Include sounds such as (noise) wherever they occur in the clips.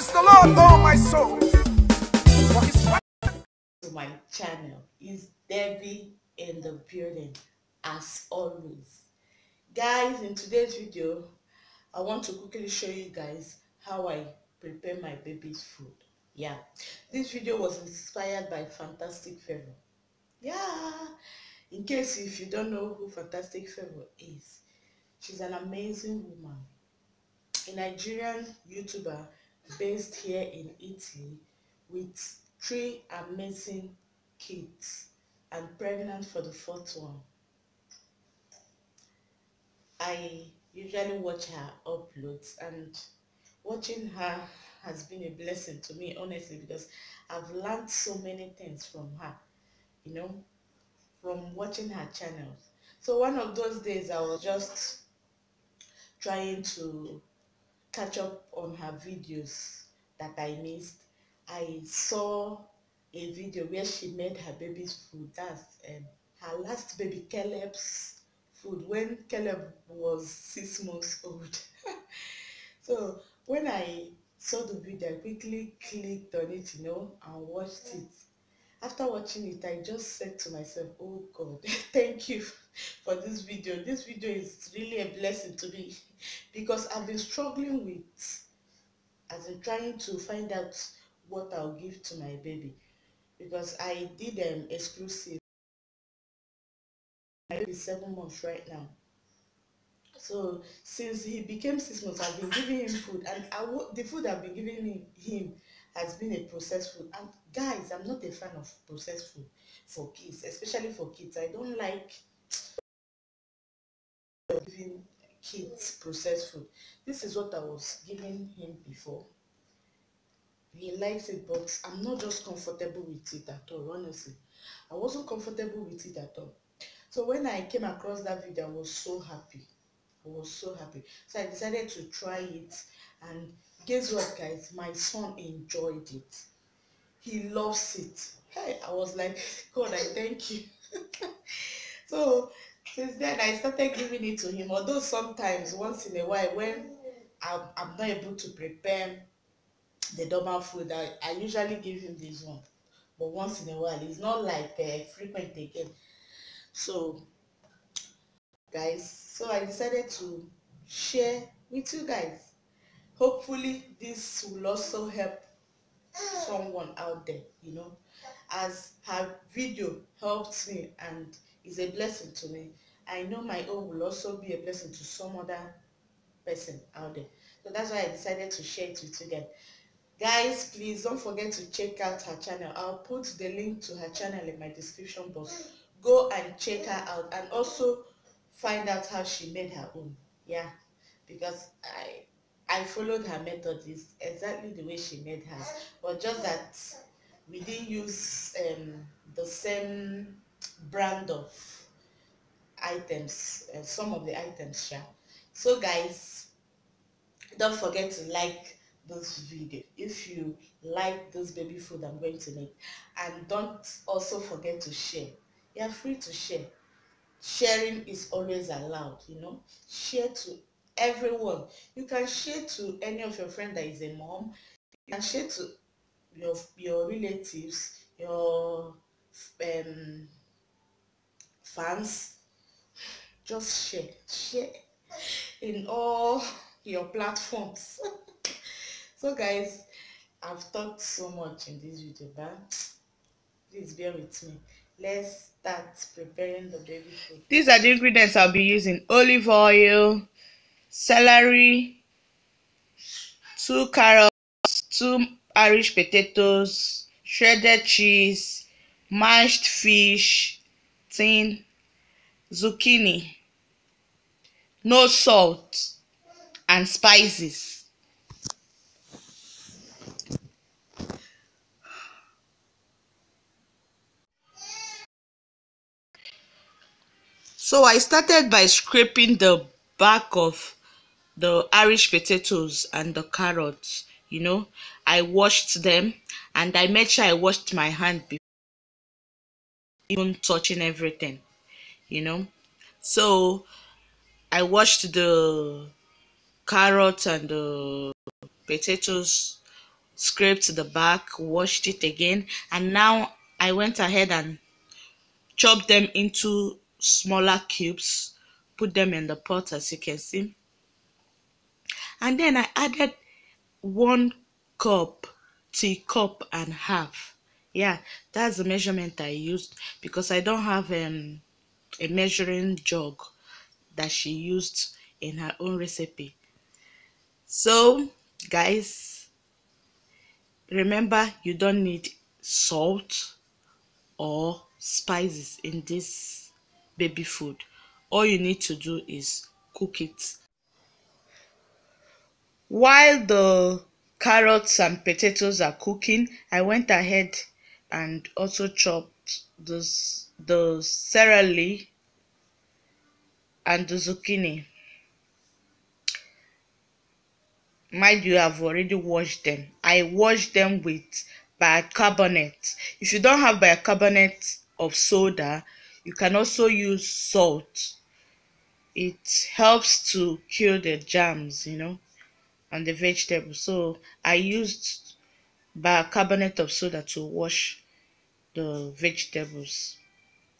Bless the Lord, oh my soul. For his to my channel is Debby in the building as always. Guys in today's video I want to quickly show you guys how I prepare my baby's food. Yeah. This video was inspired by Fantastic Favour. Yeah. In case if you don't know who Fantastic Favour is she's an amazing woman. A Nigerian YouTuber based here in Italy with three amazing kids and pregnant for the fourth one. I usually watch her uploads and watching her has been a blessing to me honestly because I've learned so many things from her, you know, from watching her channels. So one of those days I was just trying to catch up on her videos that I missed I saw a video where she made her baby's food. That's um, her last baby, Caleb's food, when Caleb was six months old. (laughs) so when I saw the video, I quickly clicked on it, you know, and watched it. After watching it, I just said to myself, oh God, (laughs) thank you for this video. This video is really a blessing to me (laughs) because I've been struggling with, as in trying to find out what I'll give to my baby because I did an exclusive. My baby is seven months right now. So since he became six months, I've been giving him food, and I the food I've been giving him has been a processed food. And guys, I'm not a fan of processed food for kids, especially for kids. I don't like giving kids processed food. This is what I was giving him before. He likes it but i'm not just comfortable with it at all honestly. I wasn't comfortable with it at all. So when i came across that video i was so happy. I was so happy. So i decided to try it and guess what guys? My son enjoyed it. He loves it. Hey i was like god i thank you. (laughs) So since then i started giving it to him although sometimes once in a while when i'm, I'm not able to prepare the normal food I, I usually give him this one but once in a while it's not like uh, frequent again. So guys so I decided to share with you guys. Hopefully this will also help someone out there you know as her video helped me and is a blessing to me. I know my own will also be a blessing to some other person out there. So that's why I decided to share it with you guys. Guys please don't forget to check out her channel. I'll put the link to her channel in my description box. Go and check her out and also find out how she made her own. Yeah because i i followed her method is exactly the way she made hers. But just that we didn't use um the same brand of items uh, some of the items yeah so guys don't forget to like this video. If you like this baby food i'm going to make and don't also forget to share. You're free to share. Sharing is always allowed you know. Share to everyone. You can share to any of your friends that is a mom. You can share to your your relatives your um fans just share share in all your platforms. (laughs) So guys i've talked so much in this video but please bear with me. Let's start preparing the baby food. These are the ingredients i'll be using. Olive oil celery two carrots two irish potatoes shredded cheese mashed fish tin zucchini no salt and spices So I started by scraping the back of the Irish potatoes and the carrots. You know, I washed them and I made sure I washed my hand before even touching everything. You know, so I washed the carrots and the potatoes scraped the back washed it again and now i went ahead and chopped them into smaller cubes put them in the pot as you can see and then i added one cup tea cup and half. Yeah that's the measurement i used because i don't have um, a measuring jug that she used in her own recipe. So guys remember you don't need salt or spices in this baby food. All you need to do is cook it. While the carrots and potatoes are cooking. I went ahead and also chopped the, the celery and the zucchini. Mind you have already washed them. I washed them with bicarbonate. If you don't have bicarbonate of soda you can also use salt. It helps to kill the germs you know on the vegetable. So i used bicarbonate of soda to wash the vegetables.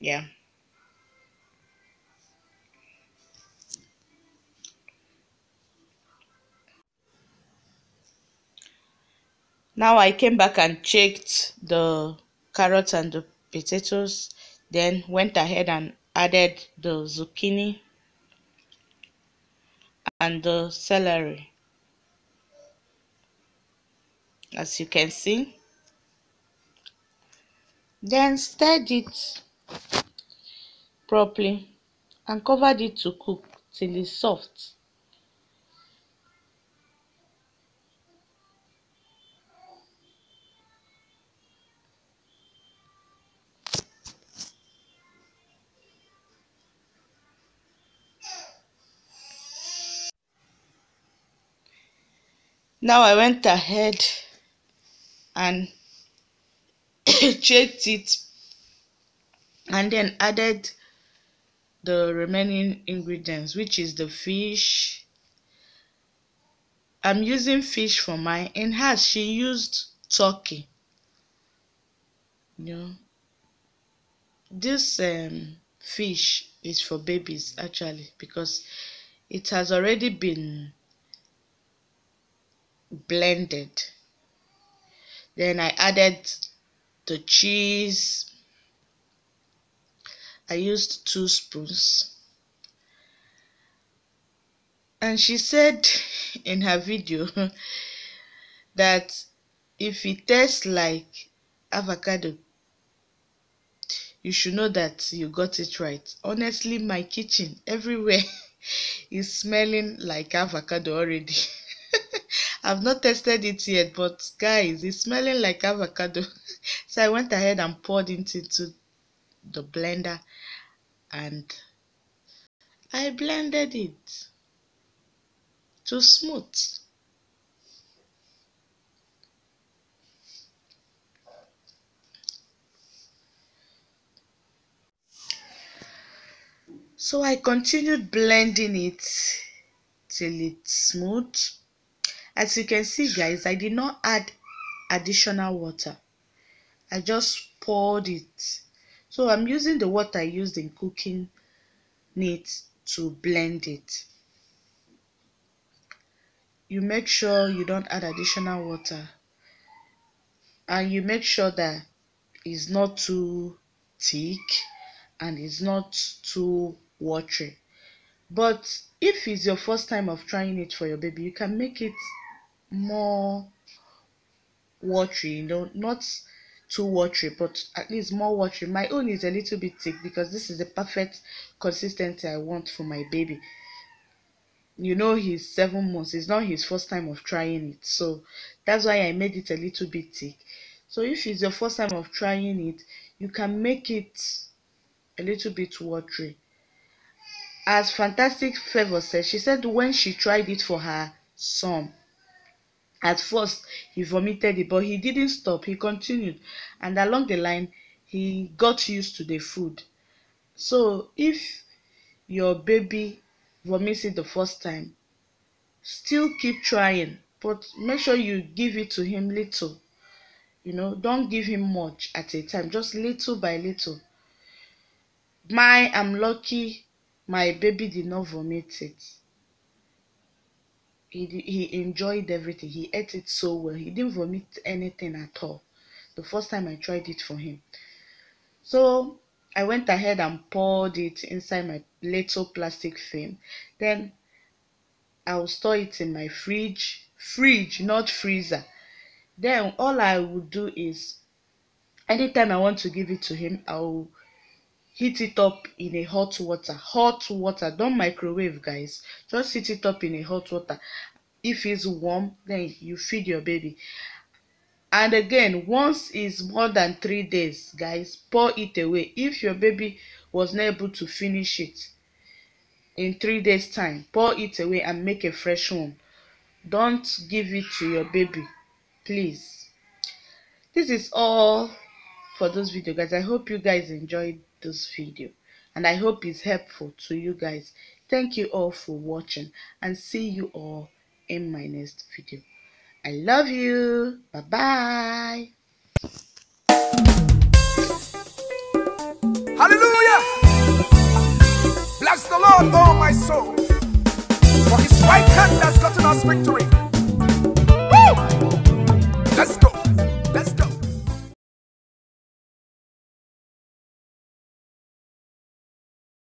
Yeah. Now i came back and checked the carrots and the potatoes then went ahead and added the zucchini and the celery as you can see. Then stirred it properly and covered it to cook till it's soft. Now i went ahead and (coughs) checked it and then added the remaining ingredients which is the fish. I'm using fish for mine in hers she used turkey. You know this um fish is for babies actually because it has already been blended then I added the cheese. I used two spoons. And she said in her video (laughs) that if it tastes like avocado you should know that you got it right. Honestly my kitchen everywhere (laughs) is smelling like avocado already (laughs) I've not tested it yet, but guys, it's smelling like avocado. (laughs) so I went ahead and poured it into the blender and I blended it to smooth. So I continued blending it till it's smooth as you can see guys i did not add additional water. I just poured it. So i'm using the water i used in cooking it to blend it. You make sure you don't add additional water. And you make sure that it's not too thick and it's not too watery. But if it's your first time of trying it for your baby you can make it more watery you know not too watery but at least more watery. My own is a little bit thick because this is the perfect consistency i want for my baby. You know he's seven months. It's not his first time of trying it. So that's why i made it a little bit thick. So if it's your first time of trying it you can make it a little bit watery. As fantastic favour said she said when she tried it for her son At first, he vomited it, but he didn't stop. He continued. And along the line, he got used to the food. So, if your baby vomits it the first time, still keep trying but make sure you give it to him little you know don't give him much at a time just little by little my i'm lucky my baby did not vomit it he he enjoyed everything. He ate it so well. He didn't vomit anything at all. The first time i tried it for him. So i went ahead and poured it inside my little plastic film then i'll store it in my fridge. Fridge not freezer. Then all i would do is anytime i want to give it to him i'll heat it up in a hot water. Hot water. Don't microwave guys. Just heat it up in a hot water. If it's warm then you feed your baby. And again once it's more than three days guys pour it away. If your baby was not able to finish it in three days time pour it away and make a fresh one. Don't give it to your baby please. This is all for this video guys. I hope you guys enjoyed this video. And i hope it's helpful to you guys. Thank you all for watching and see you all in my next video. I love you. Bye bye hallelujah! Bless the lord oh my soul for his right hand has gotten us victory. Woo! let's go.